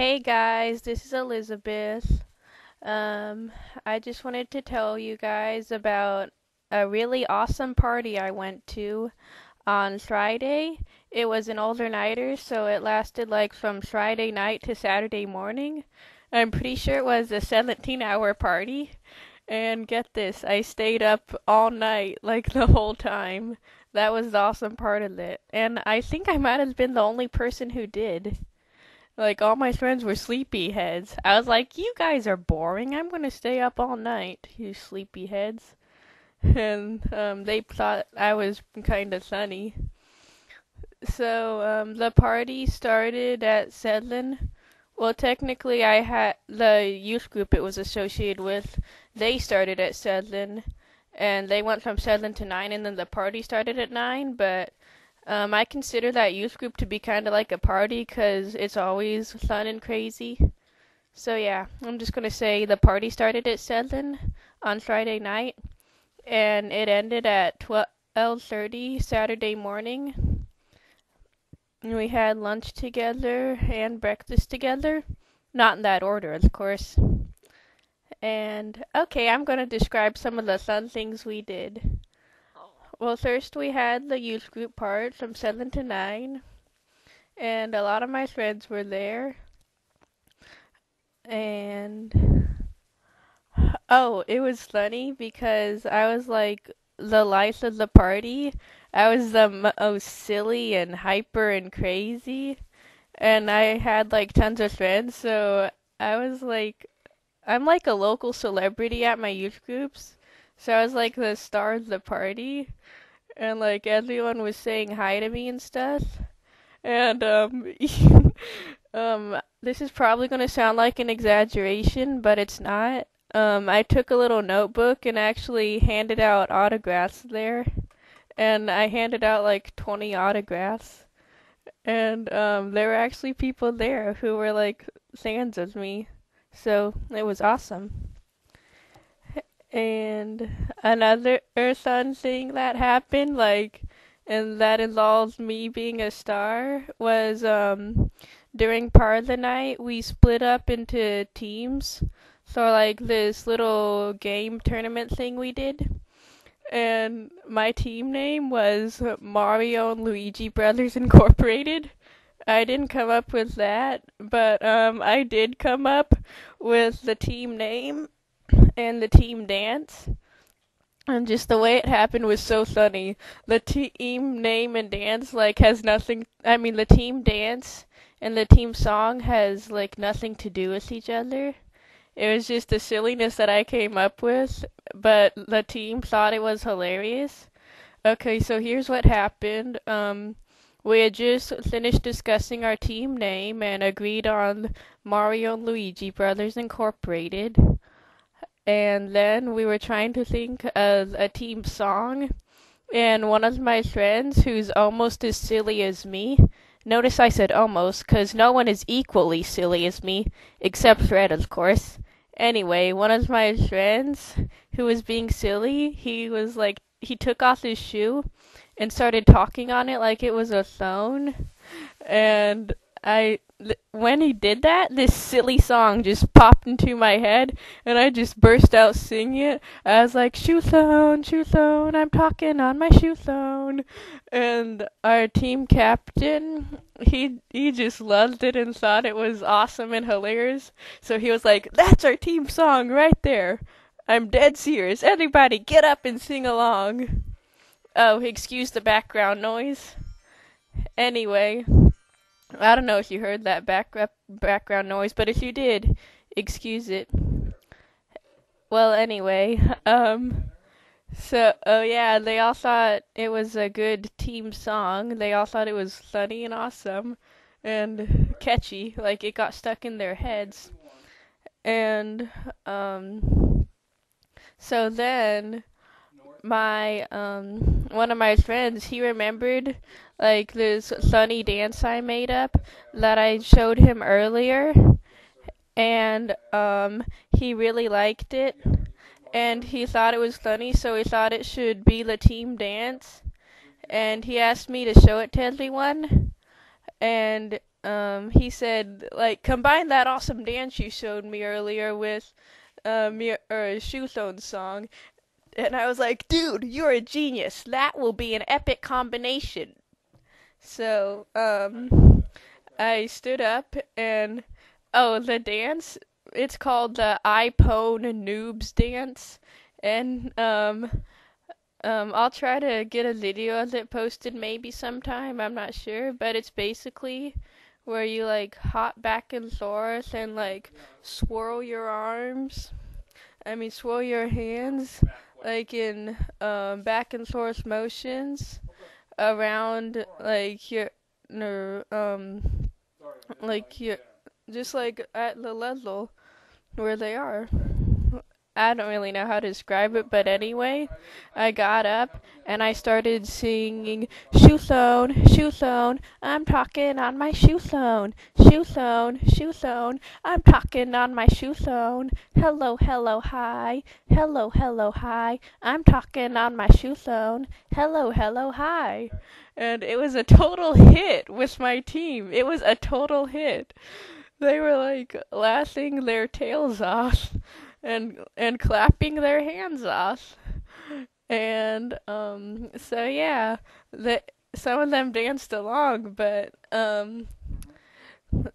Hey guys, this is Elizabeth. Um, I just wanted to tell you guys about a really awesome party I went to on Friday. It was an overnighter, so it lasted like from Friday night to Saturday morning. I'm pretty sure it was a 17 hour party. And get this, I stayed up all night, like the whole time. That was the awesome part of it. And I think I might have been the only person who did. Like all my friends were sleepy heads. I was like, "You guys are boring. I'm gonna stay up all night, you sleepy heads." And um, they thought I was kind of funny. So um, the party started at seven. Well, technically, I had the youth group it was associated with. They started at seven, and they went from seven to nine, and then the party started at nine. But um, I consider that youth group to be kind of like a party because it's always fun and crazy. So yeah, I'm just gonna say the party started at seven on Friday night, and it ended at twelve thirty Saturday morning. We had lunch together and breakfast together, not in that order, of course. And okay, I'm gonna describe some of the fun things we did. Well, first we had the youth group part from 7 to 9, and a lot of my friends were there. And oh, it was funny because I was like the life of the party. I was the most silly and hyper and crazy, and I had like tons of friends, so I was like I'm like a local celebrity at my youth groups. So I was like the star of the party and like everyone was saying hi to me and stuff. And um um this is probably going to sound like an exaggeration, but it's not. Um I took a little notebook and actually handed out autographs there. And I handed out like 20 autographs. And um there were actually people there who were like fans of me. So, it was awesome. And another fun thing that happened, like, and that involves me being a star, was um during part of the night we split up into teams. So like this little game tournament thing we did. And my team name was Mario and Luigi Brothers Incorporated. I didn't come up with that, but um I did come up with the team name and the team dance. And just the way it happened was so funny. The team name and dance like has nothing I mean the team dance and the team song has like nothing to do with each other. It was just the silliness that I came up with, but the team thought it was hilarious. Okay, so here's what happened. Um we had just finished discussing our team name and agreed on Mario and Luigi Brothers Incorporated and then we were trying to think of a team song. And one of my friends who's almost as silly as me notice i said almost because no one is equally silly as me except fred of course. Anyway one of my friends who was being silly he was like he took off his shoe and started talking on it like it was a phone. And i when he did that, this silly song just popped into my head, and I just burst out singing it. I was like, "Shoe phone, shoe phone, I'm talking on my shoe phone," and our team captain, he he just loved it and thought it was awesome and hilarious. So he was like, "That's our team song right there." I'm dead serious. Everybody, get up and sing along. Oh, excuse the background noise. Anyway. I don't know if you heard that back background noise, but if you did, excuse it. Well, anyway, um, so oh yeah, they all thought it was a good team song. They all thought it was funny and awesome and catchy, like it got stuck in their heads. And um, so then my um one of my friends he remembered like this funny dance I made up that I showed him earlier. And um he really liked it. And he thought it was funny so he thought it should be the team dance. And he asked me to show it to everyone. And um, he said like combine that awesome dance you showed me earlier with um your or Shoe song, and I was like, dude, you're a genius. That will be an epic combination. So um, I stood up and oh the dance. It's called the iPhone Noobs dance, and um. Um, I'll try to get a video of it posted maybe sometime. I'm not sure, but it's basically where you like hop back and forth and like swirl your arms. I mean, swirl your hands like in um, back and forth motions around like your, your um like your just like at the level where they are. I don't really know how to describe it, but anyway, I got up and I started singing shoe zone, shoe zone, I'm talking on my shoe zone, shoe zone, shoe zone, I'm talking on my shoe zone. Hello, hello, hi, hello, hello, hi, I'm talking on my shoe zone. Hello, hello, hi. And it was a total hit with my team. It was a total hit. They were like laughing their tails off and and clapping their hands off. And um so yeah, the some of them danced along, but um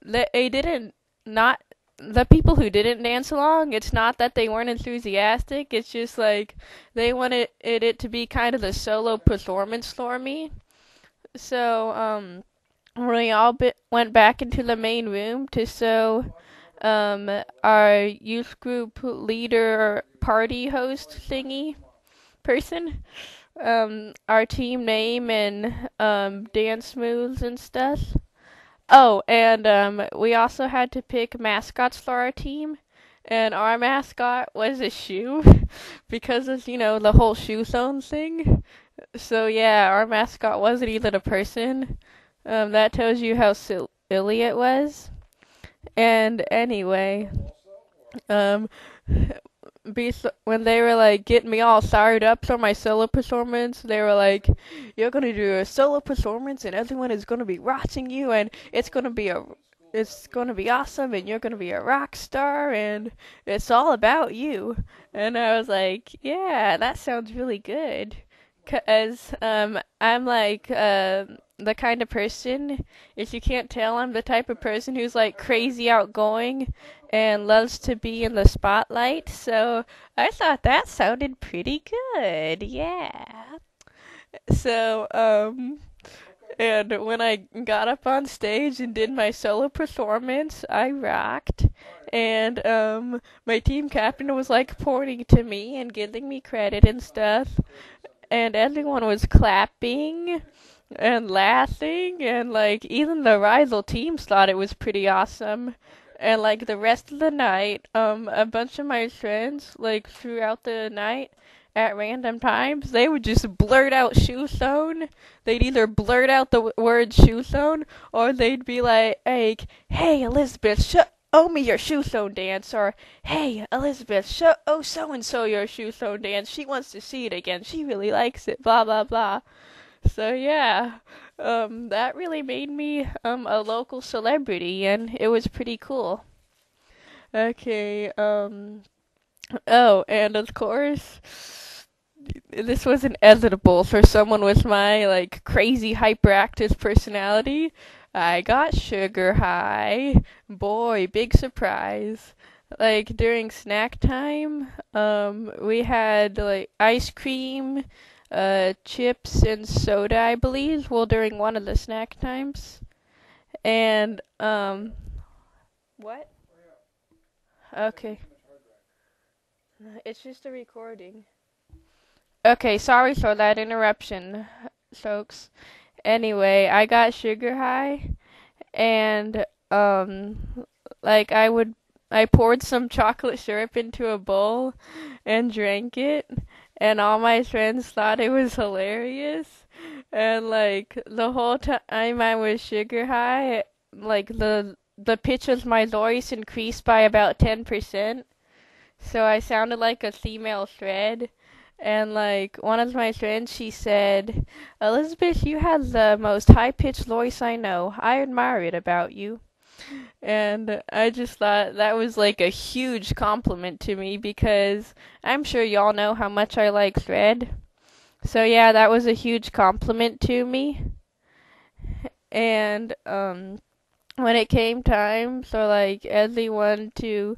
they, didn't not the people who didn't dance along, it's not that they weren't enthusiastic, it's just like they wanted it to be kind of the solo performance for me. So, um, we all went back into the main room to show um, our youth group leader party host thingy person um, our team name and um, dance moves and stuff. Oh, and um, we also had to pick mascots for our team. And our mascot was a shoe because of, you know, the whole shoe zone thing. So, yeah, our mascot wasn't even a person. Um, that tells you how silly it was. And anyway, um, be when they were like getting me all fired up for my solo performance, they were like, "You're gonna do a solo performance, and everyone is gonna be watching you, and it's gonna be a, it's gonna be awesome, and you're gonna be a rock star, and it's all about you." And I was like, "Yeah, that sounds really good." Cause um I'm like uh, the kind of person if you can't tell I'm the type of person who's like crazy outgoing and loves to be in the spotlight. So I thought that sounded pretty good. Yeah. So um and when I got up on stage and did my solo performance, I rocked. And um my team captain was like pointing to me and giving me credit and stuff and everyone was clapping and laughing and like even the rival teams thought it was pretty awesome. And like the rest of the night um a bunch of my friends like throughout the night at random times they would just blurt out shoe zone they'd either blurt out the w- word shoe zone or they'd be like hey, hey elizabeth shut owe me your shoe zone dance or hey elizabeth show oh so and so your shoe zone dance. She wants to see it again. She really likes it blah blah blah so yeah um that really made me um a local celebrity and it was pretty cool okay um oh and of course this was inevitable for someone with my like crazy hyperactive personality I got sugar high. Boy, big surprise. Like during snack time, um, we had like ice cream, uh, chips and soda, I believe. Well, during one of the snack times, and um, what? Okay. It's just a recording. Okay, sorry for that interruption, folks anyway, I got sugar high and um like I would I poured some chocolate syrup into a bowl and drank it and all my friends thought it was hilarious and like the whole time I was sugar high like the the pitch of my voice increased by about 10% so I sounded like a female Fred and like one of my friends, she said, Elizabeth, you have the most high pitched voice I know. I admire it about you. And I just thought that was like a huge compliment to me because I'm sure y'all know how much I like Fred. So yeah, that was a huge compliment to me. And um when it came time for like everyone to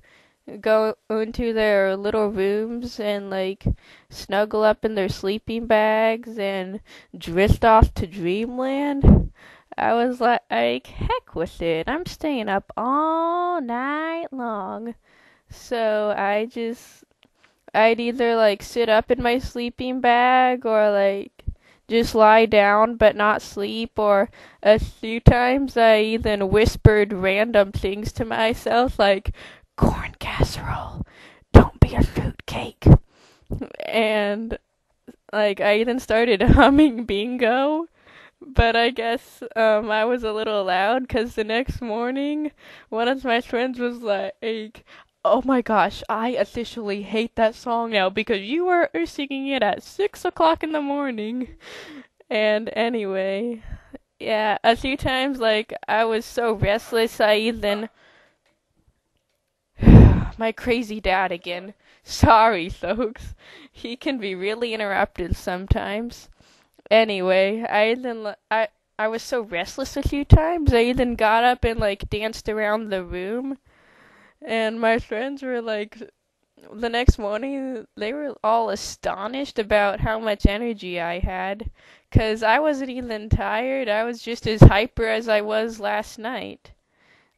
go into their little rooms and like snuggle up in their sleeping bags and drift off to dreamland, I was like, heck with it. I'm staying up all night long. So I just, I'd either like sit up in my sleeping bag or like just lie down but not sleep, or a few times I even whispered random things to myself like, corn casserole, don't be a fruitcake. And like I even started humming bingo but I guess um, I was a little loud because the next morning, one of my friends was like, "Oh my gosh, I officially hate that song now because you were singing it at six o'clock in the morning." And anyway, yeah, a few times like I was so restless, I even my crazy dad again. Sorry, folks. He can be really interrupted sometimes. Anyway, I then I I was so restless a few times. I even got up and like danced around the room, and my friends were like, the next morning they were all astonished about how much energy I had, cause I wasn't even tired. I was just as hyper as I was last night.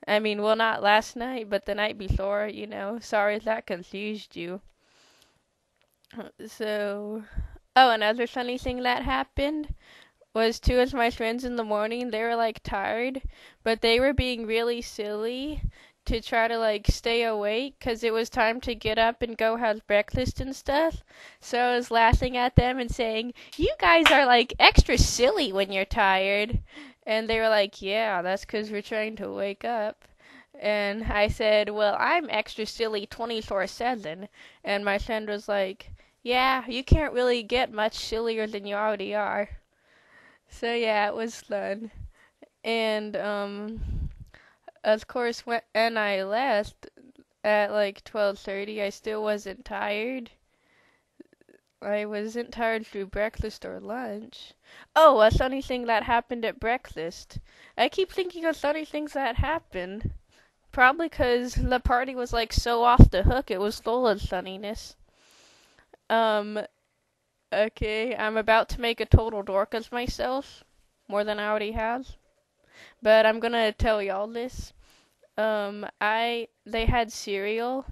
I mean, well, not last night, but the night before. You know. Sorry if that confused you. So Oh, another funny thing that happened was two of my friends in the morning, they were like tired, but they were being really silly to try to like stay awake cuz it was time to get up and go have breakfast and stuff. So I was laughing at them and saying, "You guys are like extra silly when you're tired." And they were like, "Yeah, that's cuz we're trying to wake up." And I said, "Well, I'm extra silly 24/7." And my friend was like, yeah, you can't really get much sillier than you already are. So yeah, it was fun. And um of course when and I left at like 12:30, I still wasn't tired. I wasn't tired through breakfast or lunch. Oh, a funny thing that happened at breakfast. I keep thinking of funny things that happened. Probably because the party was like so off the hook, it was full of funniness. Um, okay, I'm about to make a total dork of myself, more than I already have. But I'm gonna tell y'all this. Um, I they had cereal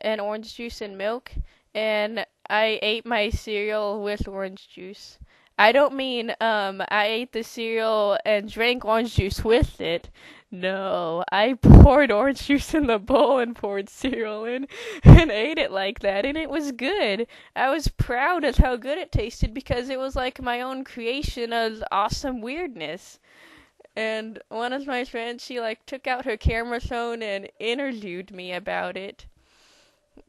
and orange juice and milk, and I ate my cereal with orange juice. I don't mean um I ate the cereal and drank orange juice with it. No, I poured orange juice in the bowl and poured cereal in and ate it like that, and it was good. I was proud of how good it tasted because it was like my own creation of awesome weirdness. And one of my friends, she like took out her camera phone and interviewed me about it.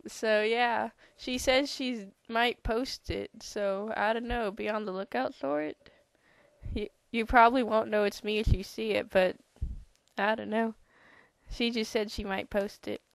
So yeah, she says she might post it. So I don't know. Be on the lookout for it. You you probably won't know it's me if you see it, but I don't know. She just said she might post it.